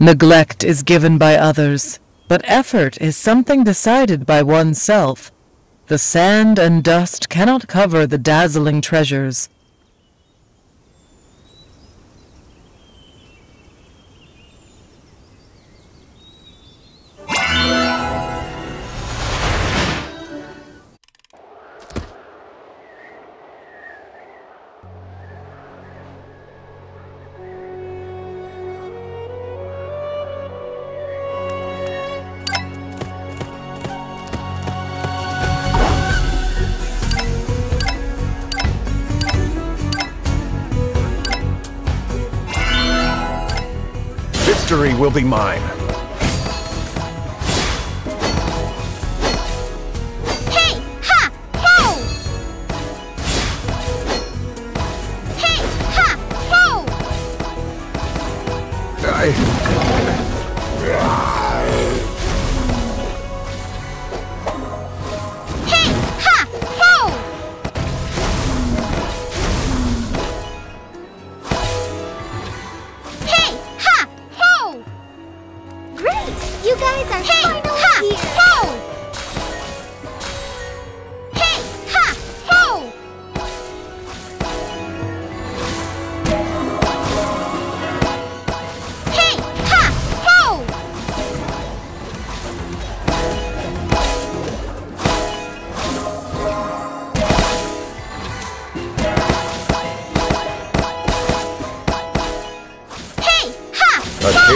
Neglect is given by others, but effort is something decided by oneself. The sand and dust cannot cover the dazzling treasures. Victory will be mine.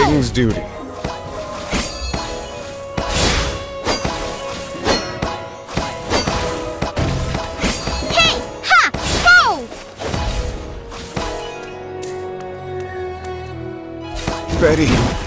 King's duty. Hey! Ha! Ho! Betty.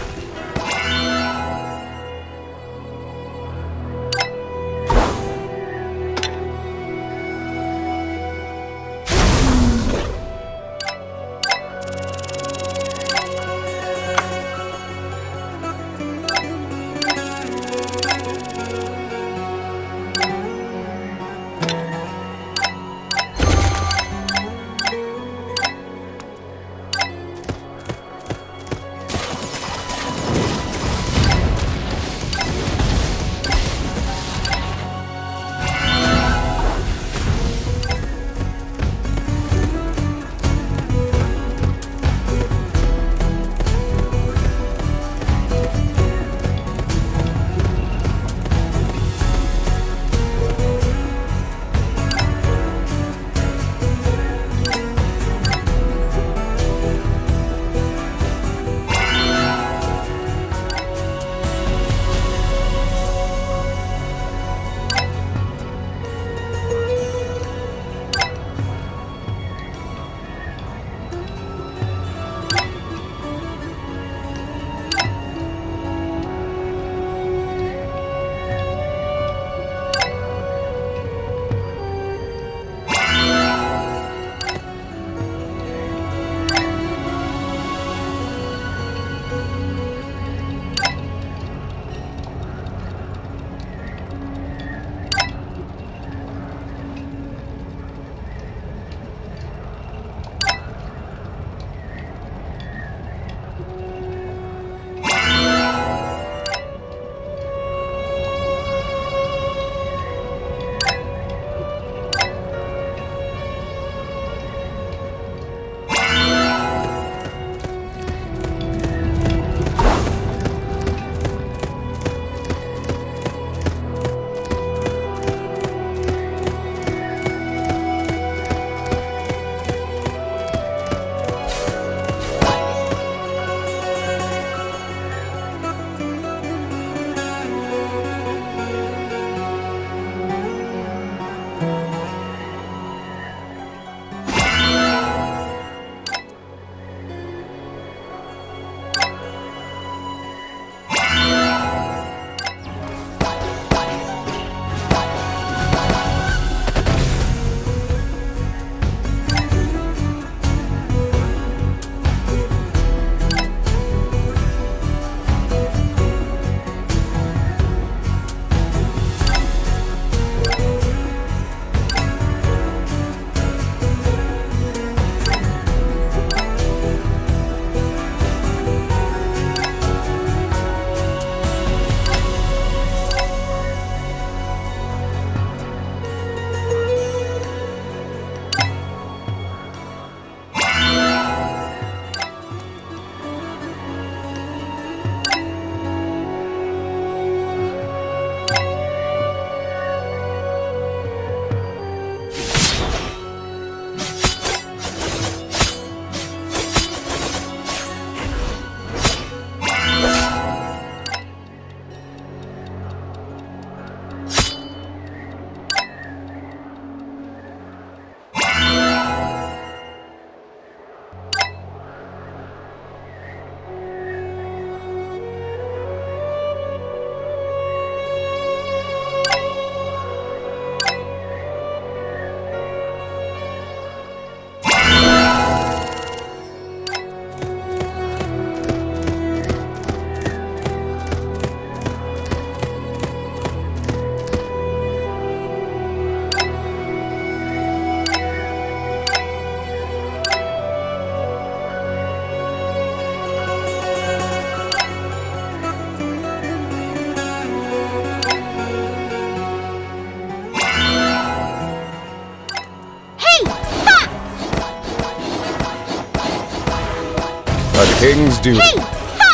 King's duty. Hey, ha!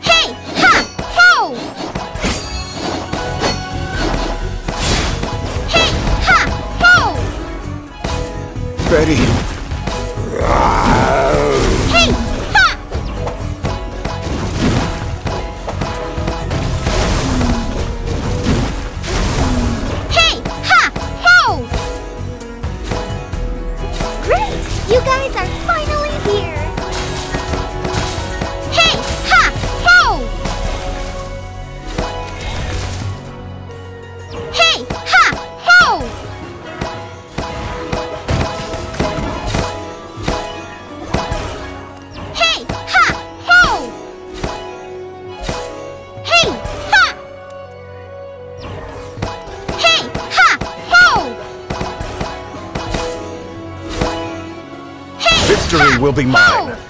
Hey, ha! Ho! Hey, ha! Ho! Ready. Will be mine. A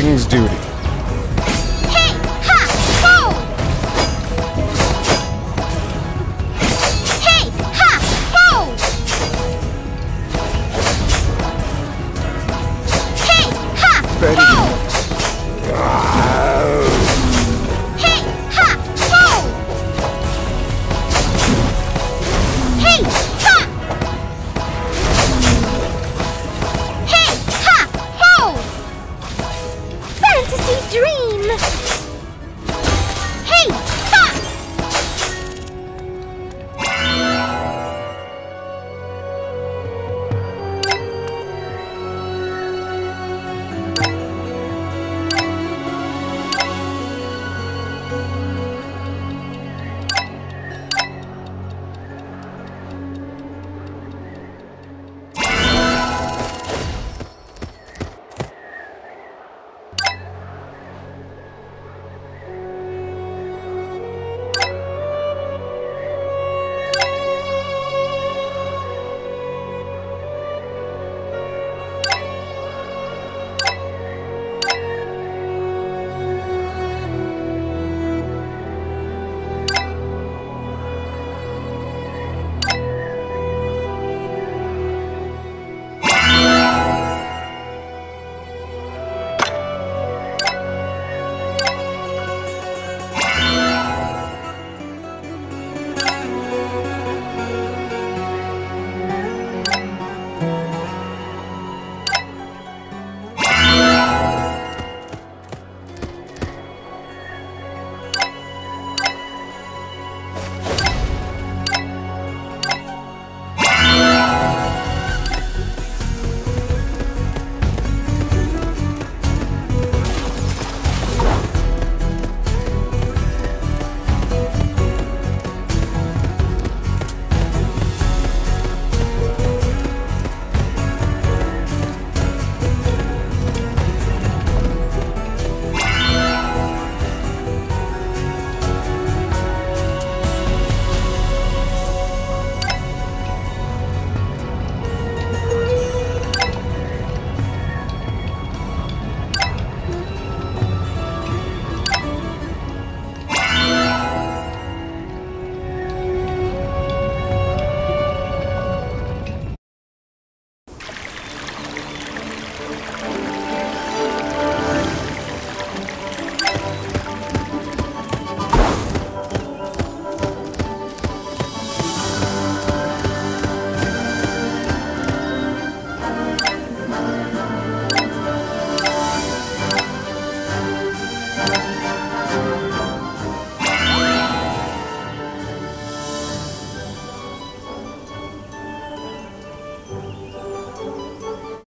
king's duty. fantasy dream!